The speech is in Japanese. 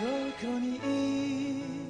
どこに